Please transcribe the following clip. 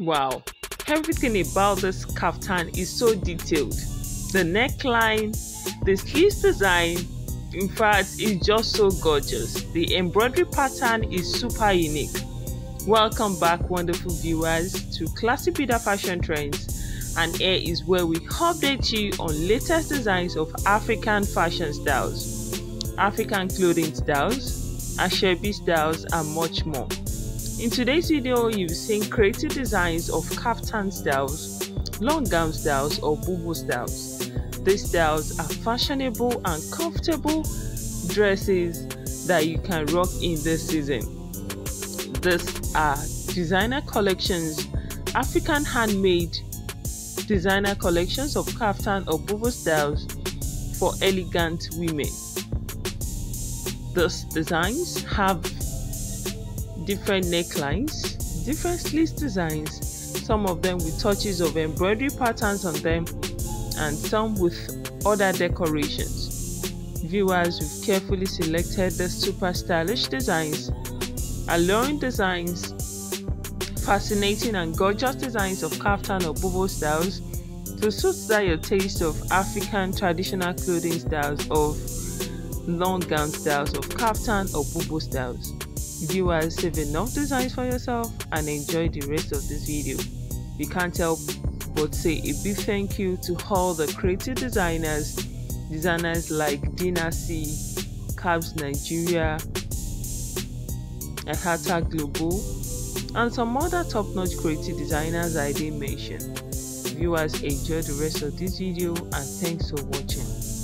Wow, everything about this kaftan is so detailed. The neckline, the sleeves design, in fact, is just so gorgeous. The embroidery pattern is super unique. Welcome back, wonderful viewers, to Classic Beader Fashion Trends. And here is where we update you on latest designs of African fashion styles, African clothing styles, Asoebi styles, and much more. In today's video, you've seen creative designs of kaftan styles, long gown styles, or boubou styles. These styles are fashionable and comfortable dresses that you can rock in this season. These are designer collections, African handmade designer collections of kaftan or boubou styles for elegant women. These designs have different necklines, different sleeve designs, some of them with touches of embroidery patterns on them, and some with other decorations. Viewers, we've carefully selected the super stylish designs, alluring designs, fascinating and gorgeous designs of kaftan or boubou styles to suit your taste of African traditional clothing styles of long gown styles of kaftan or boubou styles. Viewers, save enough designs for yourself and enjoy the rest of this video. We can't help but say a big thank you to all the creative designers, designers like Dina C, Cabs Nigeria, Ahata Global, and some other top-notch creative designers I didn't mention. Viewers enjoy the rest of this video and thanks for watching.